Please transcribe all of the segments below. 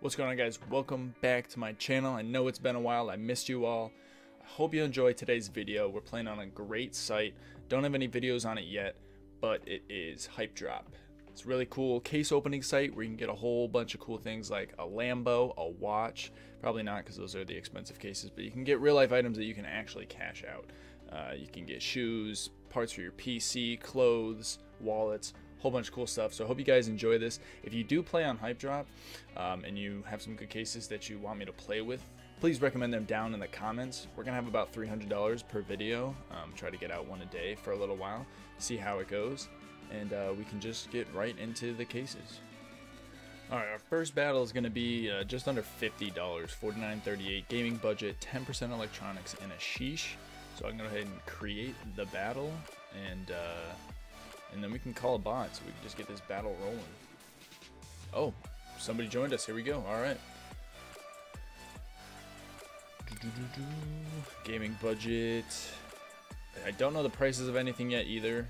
What's going on guys? Welcome back to my channel. I know it's been a while. I missed you all. I hope you enjoyed today's video. We're playing on a great site. Don't have any videos on it yet, but it is Hype Drop. It's really cool case opening site where you can get a whole bunch of cool things like a Lambo, a watch. Probably not because those are the expensive cases, but you can get real life items that you can actually cash out. Uh, you can get shoes, parts for your PC, clothes, wallets, whole bunch of cool stuff. So I hope you guys enjoy this. If you do play on Hype Drop um, and you have some good cases that you want me to play with, please recommend them down in the comments. We're gonna have about $300 per video. Um, try to get out one a day for a little while, see how it goes, and uh, we can just get right into the cases. All right, our first battle is to be uh, just under $50, $49.38 gaming budget, 10% electronics, and a sheesh. So I'm to go ahead and create the battle, and uh, and then we can call a bot, so we can just get this battle rolling. Oh, somebody joined us. Here we go. All right. Gaming budget. I don't know the prices of anything yet either.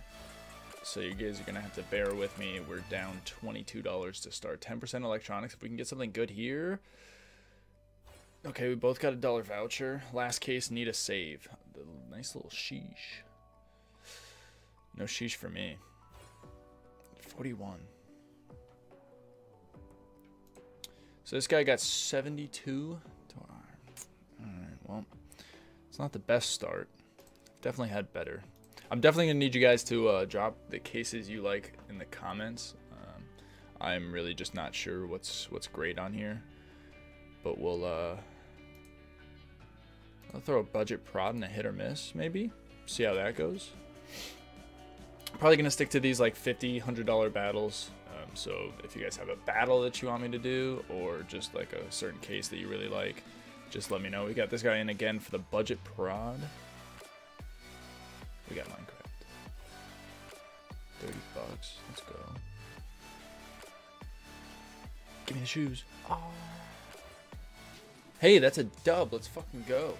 So you guys are going to have to bear with me. We're down $22 to start. 10% electronics. If we can get something good here. Okay, we both got a dollar voucher. Last case, need a save. The nice little sheesh. No sheesh for me. 41. So this guy got 72 Alright, well, it's not the best start. Definitely had better. I'm definitely going to need you guys to uh, drop the cases you like in the comments. Um, I'm really just not sure what's what's great on here. But we'll, uh, I'll throw a budget prod and a hit or miss, maybe. See how that goes. Probably going to stick to these like $50, $100 battles. Um, so if you guys have a battle that you want me to do or just like a certain case that you really like, just let me know. We got this guy in again for the budget prod. We got Minecraft. 30 bucks. Let's go. Give me the shoes. Oh. Hey, that's a dub. Let's fucking go.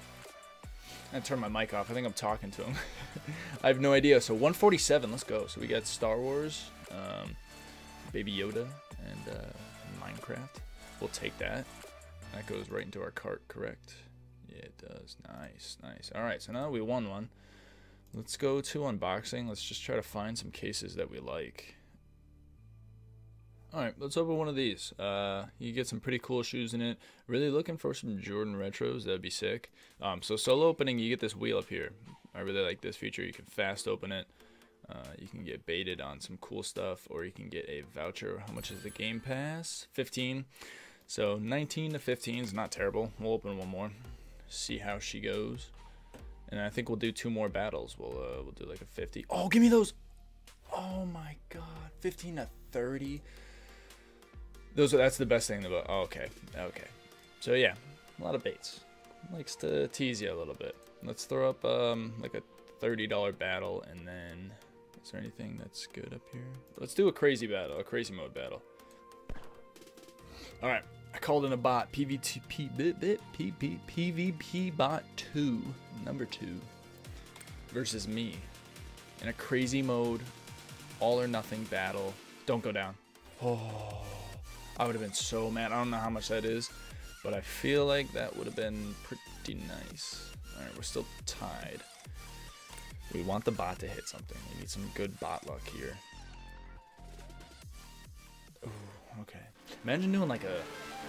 I turn my mic off. I think I'm talking to him. I have no idea. So 147. Let's go. So we got Star Wars, um, Baby Yoda, and uh, Minecraft. We'll take that. That goes right into our cart, correct? Yeah, it does. Nice, nice. All right, so now we won one. Let's go to unboxing. Let's just try to find some cases that we like. All right, let's open one of these. Uh, you get some pretty cool shoes in it. Really looking for some Jordan retros. That'd be sick. Um, so solo opening, you get this wheel up here. I really like this feature. You can fast open it. Uh, you can get baited on some cool stuff, or you can get a voucher. How much is the Game Pass? 15. So 19 to 15 is not terrible. We'll open one more. See how she goes. And I think we'll do two more battles. We'll uh, we'll do like a 50. Oh, give me those. Oh my god. 15 to 30. Those are, that's the best thing about. Oh, okay. Okay. So yeah, a lot of baits. Likes to tease you a little bit. Let's throw up um like a $30 battle and then is there anything that's good up here? Let's do a crazy battle, a crazy mode battle. All right. I called in a bot, PvP, bit, bit, PvP, PvP bot 2, number 2, versus me in a crazy mode, all or nothing battle. Don't go down. Oh, I would have been so mad. I don't know how much that is, but I feel like that would have been pretty nice. All right, we're still tied. We want the bot to hit something. We need some good bot luck here. Ooh, okay. Imagine doing like a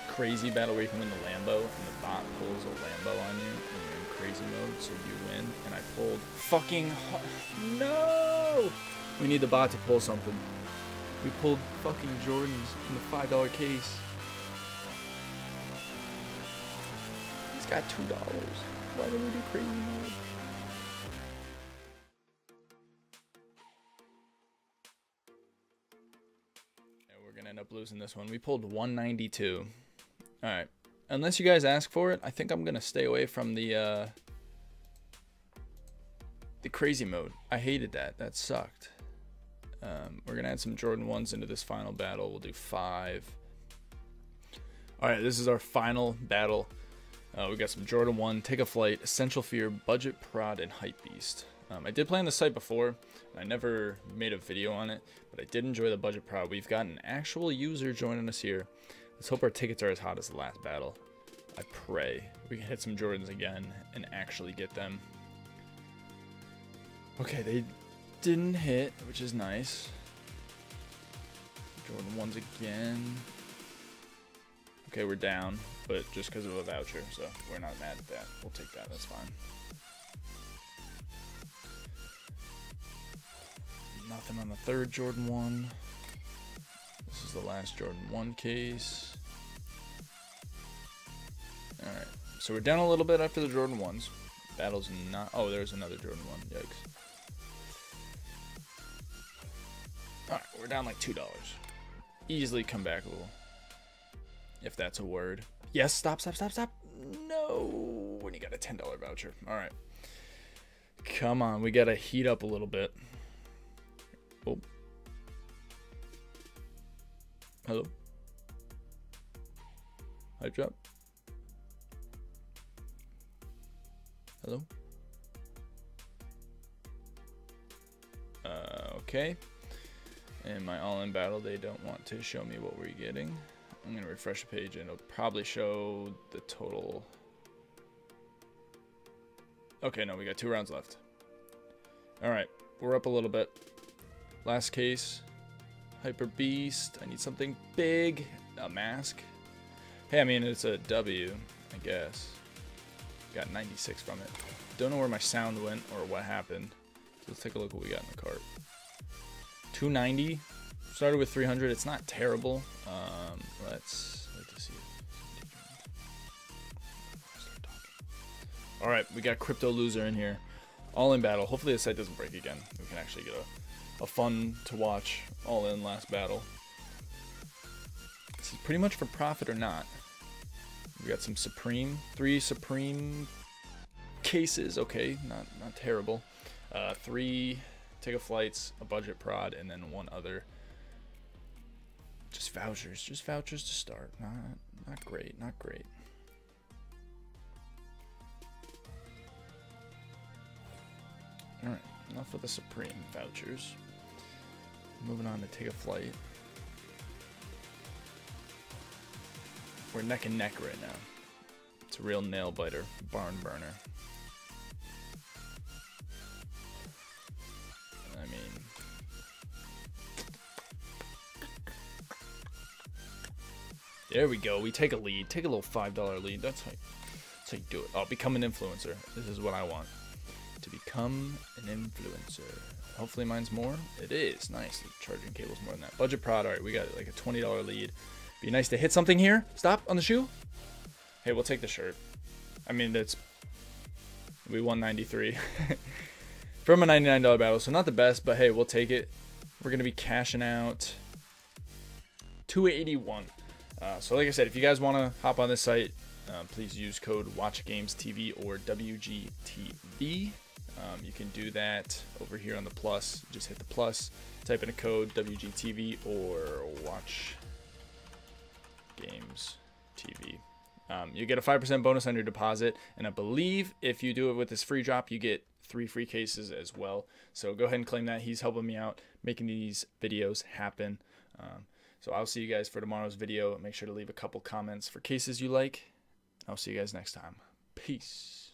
crazy battle where you come in the Lambo and the bot pulls a Lambo on you and you're in crazy mode, so you win. And I pulled fucking no. We need the bot to pull something. We pulled fucking Jordans in the five dollar case. He's got two dollars. Why did we do crazy mode? Yeah, we're gonna end up losing this one. We pulled 192. All right. Unless you guys ask for it, I think I'm gonna stay away from the uh, the crazy mode. I hated that. That sucked. Um, we're gonna add some Jordan ones into this final battle. We'll do five. All right, this is our final battle. Uh, we got some Jordan one, take a flight, essential fear, budget prod, and hype beast. Um, I did play on the site before, I never made a video on it, but I did enjoy the budget prod. We've got an actual user joining us here. Let's hope our tickets are as hot as the last battle. I pray we can hit some Jordans again and actually get them. Okay, they didn't hit, which is nice. Jordan ones again. Okay, we're down, but just because of a voucher, so we're not mad at that. We'll take that, that's fine. Nothing on the third Jordan 1. This is the last Jordan 1 case. Alright, so we're down a little bit after the Jordan 1s. Battle's not... Oh, there's another Jordan 1. Yikes. Alright, we're down like $2. Easily come back a little. If that's a word. Yes, stop, stop, stop, stop. No, when you got a $10 voucher. Alright. Come on, we gotta heat up a little bit. Oh. Hello. Hi, drop. Hello. Uh, okay. In my all-in battle, they don't want to show me what we're getting. I'm gonna refresh the page and it'll probably show the total. Okay, no, we got two rounds left. All right, we're up a little bit. Last case. Hyper Beast. I need something big. A mask. Hey, I mean, it's a W, I guess. Got 96 from it. Don't know where my sound went or what happened. So let's take a look what we got in the cart. 290. Started with 300. It's not terrible. Um, let's see. All right, we got crypto loser in here. All in battle. Hopefully the site doesn't break again. We can actually get a a fun to watch all in last battle. This is pretty much for profit or not. We got some Supreme, three Supreme cases. Okay, not not terrible. Uh, three ticket flights, a budget prod, and then one other. Just vouchers, just vouchers to start. Not not great, not great. All right, enough of the Supreme vouchers. Moving on to take a flight. We're neck and neck right now. It's a real nail biter, barn burner. There we go. We take a lead. Take a little five dollar lead. That's how, that's how you do it. I'll become an influencer. This is what I want. To become an influencer. Hopefully mine's more. It is. Nice. The charging cable's more than that. Budget prod. All right, we got like a $20 lead. Be nice to hit something here. Stop on the shoe. Hey, we'll take the shirt. I mean, that's... We won 93 from a $99 battle. So not the best, but hey, we'll take it. We're going to be cashing out 281 uh, So like I said, if you guys want to hop on this site, uh, please use code WatchGamesTV or WGTV. Um, you can do that over here on the plus. Just hit the plus, type in a code WGTV or Watch Games TV. Um, you get a 5% bonus on your deposit, and I believe if you do it with this free drop, you get three free cases as well. So go ahead and claim that. He's helping me out making these videos happen. Um, so I'll see you guys for tomorrow's video. Make sure to leave a couple comments for cases you like. I'll see you guys next time. Peace.